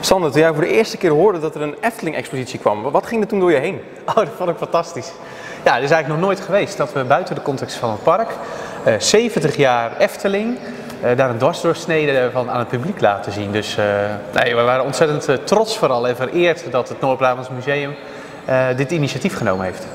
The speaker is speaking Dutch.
Sander, toen jij voor de eerste keer hoorde dat er een Efteling-expositie kwam, wat ging er toen door je heen? Oh, dat vond ik fantastisch. Ja, dat is eigenlijk nog nooit geweest dat we buiten de context van het park, eh, uh, 70 jaar Efteling, uh, daar een dwarsdoorsnede van aan het publiek laten zien. Dus uh, nee, we waren ontzettend trots vooral en vereerd dat het Noord-Brabants Museum dit initiatief genomen heeft.